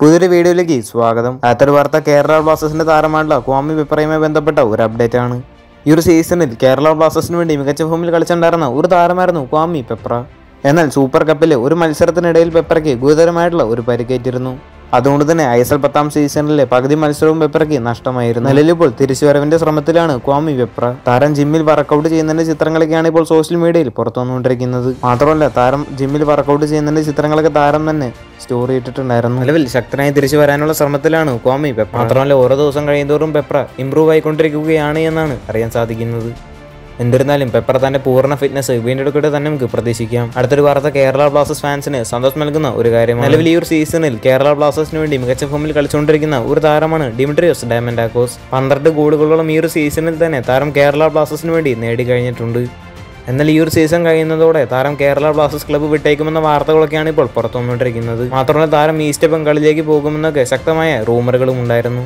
പുതിയൊരു വീഡിയോയിലേക്ക് സ്വാഗതം. അടുത്തൊരു വാർത്ത കേരള ബ്ലാസ്റ്റേഴ്സിന്റെ താരമായിട്ടുള്ള കോമി വിപ്രയുമായി ബന്ധപ്പെട്ട ഒരു അപ്ഡേറ്റ് ആണ് ഈ ഒരു സീസണിൽ കേരള ബ്ലാസ്റ്റേഴ്സിന് വേണ്ടി മികച്ച ഫോമിൽ കളിച്ചിട്ടുണ്ടായിരുന്ന ഒരു താരമായിരുന്നു കോമി പെപ്ര എന്നാൽ സൂപ്പർ കപ്പിലെ ഒരു മത്സരത്തിനിടയിൽ പെപ്രയ്ക്ക് ഗുരുതരമായിട്ടുള്ള ഒരു പരിക്കേറ്റിരുന്നു. അതുകൊണ്ട് തന്നെ ഐ എസ് എൽ പത്താം സീസണിലെ പകുതി മത്സരവും വെപ്രയ്ക്ക് നഷ്ടമായിരുന്നു. നിലവിലിപ്പോൾ തിരിച്ചുവരവിന്റെ ശ്രമത്തിലാണ് ക്വാമി വെപ്ര. താരം ജിമ്മിൽ വർക്കൗട്ട് ചെയ്യുന്നതിന്റെ ചിത്രങ്ങളൊക്കെയാണ് ഇപ്പോൾ സോഷ്യൽ മീഡിയയിൽ പുറത്തു വന്നുകൊണ്ടിരിക്കുന്നത് മാത്രമല്ല താരം ജിമ്മിൽ വർക്കൗട്ട് ചെയ്യുന്നതിന്റെ ചിത്രങ്ങളൊക്കെ താരം തന്നെ സ്റ്റോറി ഇട്ടിട്ടുണ്ടായിരുന്നു. നിലവിൽ ശക്തനായി തിരിച്ചു വരാനുള്ള ശ്രമത്തിലാണ് ക്വാമി വെപ്ര. മാത്രമല്ല ഓരോ ദിവസം കഴിയുന്തോറും പെപ്ര ഇംപ്രൂവ് ആയിക്കൊണ്ടിരിക്കുകയാണ് എന്നാണ് അറിയാൻ സാധിക്കുന്നത്. എന്നിരുന്നാലും പെപ്പർ തന്റെ പൂർണ ഫിറ്റ്നസ് വീണ്ടെടുക്കട്ടെ തന്നെ നമുക്ക് പ്രതീക്ഷിക്കാം. അടുത്തൊരു വാർത്ത കേരള ബ്ലാസ്റ്റേഴ്സ് ഫാൻസിന് സന്തോഷം നൽകുന്ന ഒരു കാര്യമാണ്. നിലവിൽ ഈ ഒരു സീസണിൽ കേരള ബ്ലാസ്റ്റേഴ്സിന് വേണ്ടി മികച്ച ഫോമിൽ കളിച്ചുകൊണ്ടിരിക്കുന്ന ഒരു താരമാണ് ഡിമിട്രിയോസ് ഡയമൻഡാക്കോസ് പന്ത്രണ്ട് ഗോളുകളോളം ഈ ഒരു സീസണിൽ തന്നെ താരം കേരള ബ്ലാസ്റ്റേഴ്സിന് വേണ്ടി നേടിക്കഴിഞ്ഞിട്ടുണ്ട്. എന്നാൽ ഈ ഒരു സീസൺ കഴിയുന്നതോടെ താരം കേരള ബ്ലാസ്റ്റേഴ്സ് ക്ലബ്ബ് വിട്ടേക്കുമെന്ന വാർത്തകളൊക്കെയാണ് ഇപ്പോൾ പുറത്തു വന്നുകൊണ്ടിരിക്കുന്നത് മാത്രമല്ല താരം ഈസ്റ്റ് ബംഗാളിലേക്ക് പോകുമെന്നൊക്കെ ശക്തമായ റൂമറുകളും ഉണ്ടായിരുന്നു.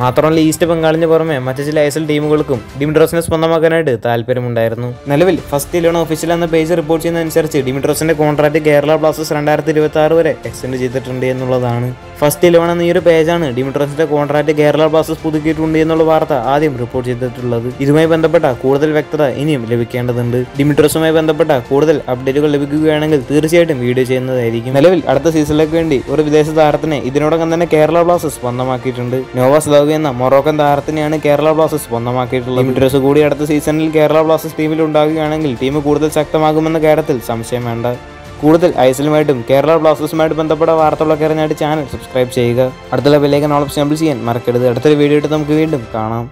മാത്രമല്ല ഈസ്റ്റ് ബംഗാളിന് പുറമെ മറ്റ് ചില ഐ എസ് എൽ ടീമുകൾക്കും ഡിമിട്രോസിനെ സ്വന്തമാക്കാനായിട്ട് താല്പര്യമുണ്ടായിരുന്നു. നിലവിൽ ഫസ്റ്റ് ഇലവൺ ഒഫീഷ്യൽ എന്ന പേജ് റിപ്പോർട്ട് ചെയ്യുന്നതനുസരിച്ച് ഡിമിട്രോസിന്റെ കോൺട്രാക്ട് കേരള ബ്ലാസ്റ്റേഴ്സ് രണ്ടായിരത്തി ഇരുപത്തി ആറ് വരെ എക്സ്റ്റെൻഡ് ചെയ്തിട്ടുണ്ട് എന്നുള്ളതാണ്. ഫസ്റ്റ് ഇലവൻ എന്ന ഈ ഒരു പേജാണ് ഡിമിട്രോസിന്റെ കോൺട്രാക്ട് കേരള ബ്ലാസ്റ്റേഴ്സ് പുതുക്കിയിട്ടുണ്ട് എന്നുള്ള വാർത്ത ആദ്യം റിപ്പോർട്ട് ചെയ്തിട്ടുള്ളത്. ഇതുമായി ബന്ധപ്പെട്ട കൂടുതൽ വ്യക്തത ഇനിയും ലഭിക്കേണ്ടതുണ്ട്. ഡിമിട്രോസുമായി ബന്ധപ്പെട്ട കൂടുതൽ അപ്ഡേറ്റുകൾ ലഭിക്കുകയാണെങ്കിൽ തീർച്ചയായിട്ടും വീഡിയോ ചെയ്യുന്നതായിരിക്കും. നിലവിൽ അടുത്ത സീസണിലേക്ക് വേണ്ടി ഒരു വിദേശ താരത്തിനെ ഇതിനോടകം തന്നെ കേരള ബ്ലാസ്റ്റേഴ്സ് സ്വന്തമാക്കിയിട്ടുണ്ട്. നോവാസ് ലവ് എന്ന മൊറോക്കൻ താരത്തിനെയാണ് കേരള ബ്ലാസ്റ്റേഴ്സ് സ്വന്തമാക്കിയിട്ടുള്ളത്. ഡിമിട്രോസ് കൂടി അടുത്ത സീസണിൽ കേരള ബ്ലാസ്റ്റേഴ്സ് ടീമിൽ ഉണ്ടാകുകയാണെങ്കിൽ ടീം കൂടുതൽ ശക്തമാകുമെന്ന കാര്യത്തിൽ സംശയം വേണ്ട. കൂടുതൽ ഐസലുമായിട്ടും കേരള ബ്ലാസ്റ്റേഴ്സുമായിട്ട് ബന്ധപ്പെട്ട വാർത്തകളൊക്കെ അറിഞ്ഞായിട്ട് ചാനൽ സബ്സ്ക്രൈബ് ചെയ്യുക. അടുത്തുള്ള ബെല്ലേക്കൻ ഓപ്ഷൻ ചെയ്യാൻ മറക്കരുത്. അടുത്തൊരു വീഡിയോ ആയിട്ട് നമുക്ക് വീണ്ടും കാണാം.